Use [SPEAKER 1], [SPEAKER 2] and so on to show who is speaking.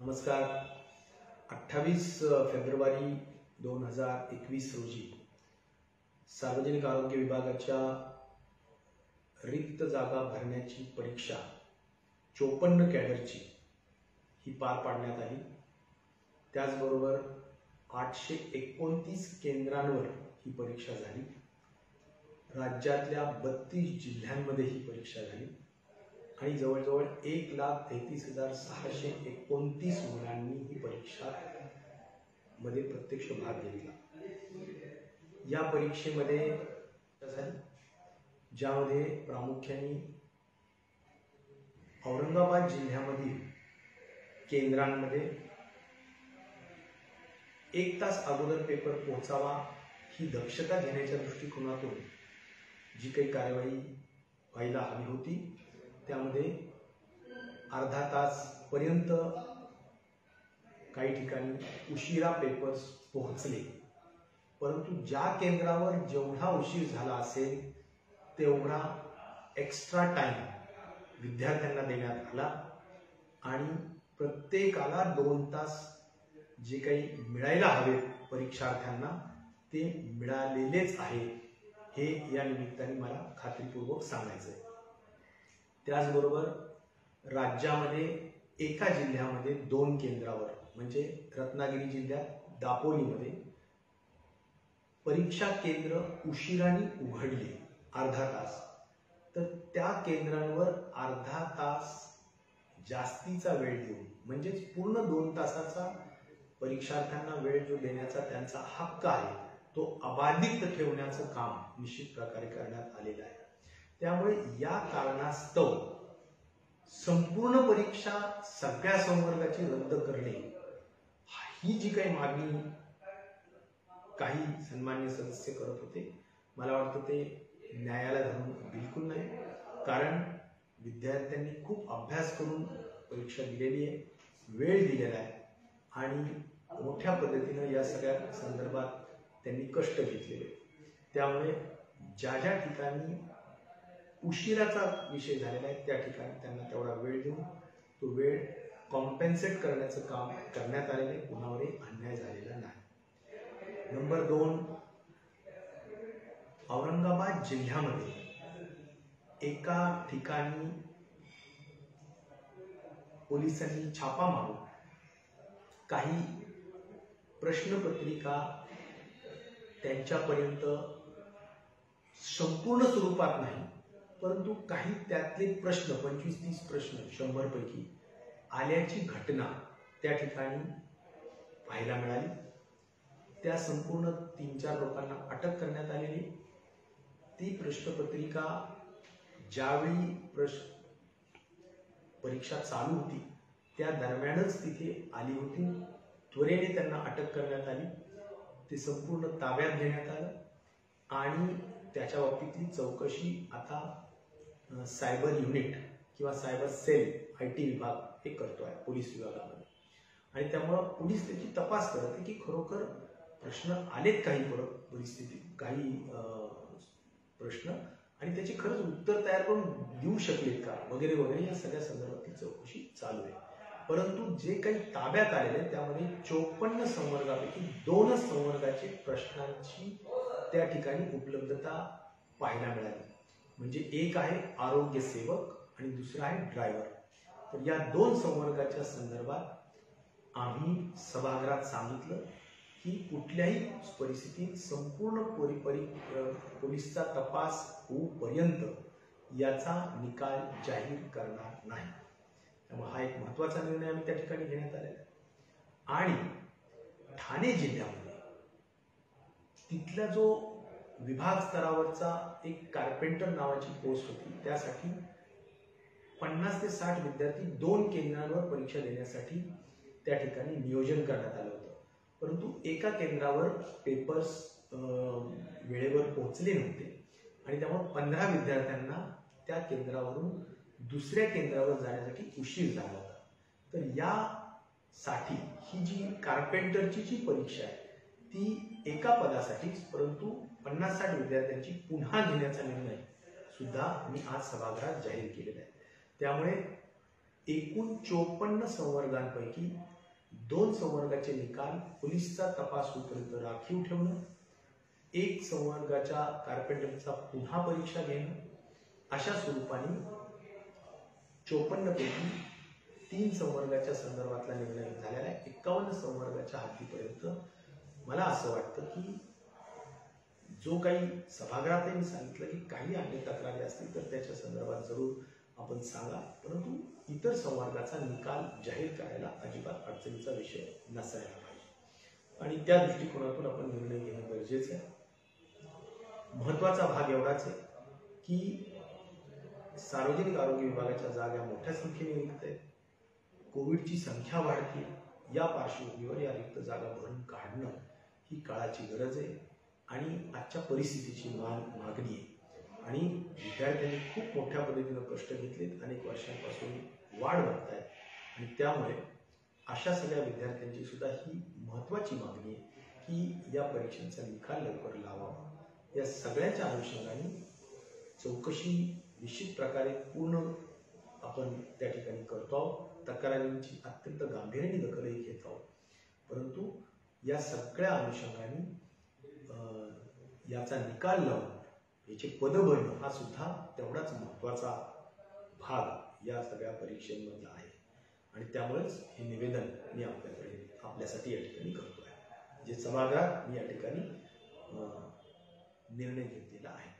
[SPEAKER 1] नमस्कार. अठ्ठावीस फेब्रुवारी दोन हजार एकवीस रोजी सार्वजनिक आरोग्य विभागाच्या रिक्त जागा भरण्याची परीक्षा चोपन्न कॅडरची ही पार पाडण्यात आली. त्याचबरोबर आठशे एकोणतीस केंद्रांवर ही परीक्षा झाली. राज्यातल्या बत्तीस जिल्ह्यांमध्ये ही परीक्षा झाली. आणि जवळजवळ एक लाख तेहतीस हजार सहाशे एकोणतीस मुलांनी ही परीक्षा मध्ये प्रत्यक्ष भाग घेतला. या परीक्षेमध्ये ज्यामध्ये प्रामुख्याने औरंगाबाद जिल्ह्यामधील केंद्रांमध्ये एक तास अगोदर पेपर पोहोचावा ही दक्षता घेण्याच्या दृष्टिकोनातून जी काही कार्यवाही व्हायला हवी होती त्यामध्ये अर्धा तास पर्यंत काही ठिकाणी उशिरा पेपर्स पोहोचले. परंतु ज्या केंद्रावर जेवढा उशीर झाला असेल तेवढा एक्स्ट्रा टाइम विद्यार्थ्यांना देण्यात आला आणि प्रत्येकाला दोन तास जे काही मिळायला हवे परीक्षार्थ्यांना ते मिळालेलेच आहे. हे या निमित्ताने मला खात्रीपूर्वक सांगायचं आहे त्याचबरोबर राज्यामध्ये एका जिल्ह्यामध्ये दोन केंद्रावर म्हणजे रत्नागिरी जिल्ह्यात दापोलीमध्ये परीक्षा केंद्र उशिराने उघडली अर्धा तास. तर त्या केंद्रांवर अर्धा तास जास्तीचा वेळ देऊन म्हणजेच पूर्ण दोन तासाचा परीक्षार्थ्यांना वेळ जो देण्याचा त्यांचा हक्क आहे तो अबाधित ठेवण्याचं काम निश्चित प्रकारे करण्यात आलेलं आहे. त्यामुळे या कारणास्तव संपूर्ण परीक्षा सगळ्या संवर्गाची रद्द करणे ही जी काही मागणी काही सन्मान्य सदस्य करत होते मला वाटतं ते न्यायाला धरून बिलकुल नाही. कारण विद्यार्थ्यांनी खूप अभ्यास करून परीक्षा दिलेली आहे वेळ दिलेला आहे आणि मोठ्या पद्धतीनं या सगळ्या संदर्भात त्यांनी कष्ट घेतलेले त्यामुळे ज्या ज्या ठिकाणी उशिराचा विषय झालेला आहे. त्या ठिकाणी त्यांना तेवढा वेळ देऊन तो वेळ कॉम्पेन्सेट करण्याचं काम करण्यात आलेलं आहे. कुणावरही अन्याय झालेला नाही. नंबर दोन औरंगाबाद जिल्ह्यामध्ये एका ठिकाणी पोलिसांनी छापा मारून काही प्रश्नपत्रिका त्यांच्यापर्यंत संपूर्ण स्वरूपात नाही परंतु काही त्यातले प्रश्न पंचवीस तीस प्रश्न शंभर पैकी आल्याची घटना त्या ठिकाणी पाहायला मिळाली. त्या संपूर्ण तीन चार लोकांना अटक करण्यात आलेली. ती प्रश्नपत्रिका ज्यावेळी प्रश्न परीक्षा चालू होती त्या दरम्यानच तिथे आली होती. त्वरेने त्यांना अटक करण्यात आली. ते संपूर्ण ताब्यात घेण्यात आलं. आणि त्याच्या बाबतीतली चौकशी आता सायबर युनिट किंवा सायबर सेल आय टी विभाग हे करतो आहे पोलीस विभागामध्ये. आणि त्यामुळं पोलीस त्याची तपास करते की खरोखर प्रश्न आलेत काही परिस्थिती काही प्रश्न आणि त्याची खरंच उत्तर तयार करून देऊ शकलेत का? वगैरे वगैरे या सगळ्या संदर्भातली चौकशी चालू आहे. परंतु जे काही ताब्यात आलेले त्यामध्ये चोपन्न संवर्गापैकी दोनच संवर्गाचे प्रश्नांची त्या ठिकाणी उपलब्धता पाहायला मिळाली. म्हणजे एक आहे आरोग्य सेवक आणि दुसरा आहे ड्रायव्हर तर या दोन संवर्गाच्या संदर्भात आम्ही सभागृहात सांगितलं की कुठल्याही परिस्थितीत संपूर्ण पोरी पोलीसचा तपास होऊपर्यंत याचा निकाल जाहीर करणार नाही. त्यामुळे हा एक महत्त्वाचा निर्णय आम्ही त्या ठिकाणी घेण्यात आलेला आहे. आणि ठाणे जिल्ह्यामध्ये तिथला जो विभाग स्तरावरचा एक कार्पेंटर नावाची पोस्ट होती. त्यासाठी पन्नास ते साठ विद्यार्थी दोन केंद्रांवर परीक्षा देण्यासाठी त्या ठिकाणी नियोजन करण्यात आलं होतं. परंतु एका केंद्रावर पेपर्स वेळेवर पोहोचले नव्हते. आणि त्यामुळे पंधरा विद्यार्थ्यांना त्या केंद्रावरून दुसऱ्या केंद्रावर जाण्यासाठी उशीर झाला होता. तर यासाठी ही जी कार्पेंटरची जी परीक्षा आहे ती एका पदासाठीच परंतु पन्नास साठ विद्यार्थ्यांची पुन्हा घेण्याचा निर्णय सुद्धा मी आज सभागृहात जाहीर केलेला आहे. त्यामुळे एकूण चोपन्न संवर्गांपैकी दोन संवर्गाचे निकाल पोलिसचा तपास होईपर्यंत राखीव ठेवणं एक संवर्गाच्या कार्पेंटरचा पुन्हा परीक्षा घेणं अशा स्वरूपाने चोपन्न पैकी तीन संवर्गाच्या संदर्भातला निर्णय झालेला आहे. एकावन्न संवर्गाच्या हद्दीपर्यंत मला असं वाटतं की जो काही सभागृहातही मी सांगितलं की काही अन्य तक्रारी असतील तर त्याच्या संदर्भात जरूर आपण सांगा. परंतु इतर संवर्गाचा निकाल जाहीर करायला अजिबात अडचणीचा विषय नसायला पाहिजे. आणि त्या दृष्टिकोनातून आपण निर्णय घेणं गरजेचं आहे. महत्त्वाचा भाग एवढाच आहे की सार्वजनिक आरोग्य विभागाच्या जागा मोठ्या संख्येने निघत आहेत. कोविडची संख्या वाढते या पार्श्वभूमीवर या रिक्त जागा भरून काढणं ही काळाची गरज आहे आणि आजच्या परिस्थितीची मान मागणी आहे. आणि विद्यार्थ्यांनी खूप मोठ्या पद्धतीनं कष्ट घेतलेत अनेक वर्षांपासून वाढ बघत आहेत आणि त्यामुळे अशा सगळ्या विद्यार्थ्यांची सुद्धा ही महत्वाची मागणी आहे की या परीक्षांचा निकाल लवकर लावावा. या सगळ्याच्या अनुषंगाने चौकशी निश्चित प्रकारे पूर्ण आपण त्या ठिकाणी करतो आहोत. तक्रारींची अत्यंत गांभीर्याने दखलही घेत आहोत. परंतु या सगळ्या अनुषंगाने याचा निकाल लावून याचे पद भरणं हा सुद्धा तेवढाच महत्त्वाचा भाग या सगळ्या परीक्षेमधला आहे. आणि त्यामुळेच हे निवेदन मी आपल्याकडे आपल्यासाठी या ठिकाणी करतो आहे जे सभागृहात मी या ठिकाणी निर्णय घेतलेला आहे.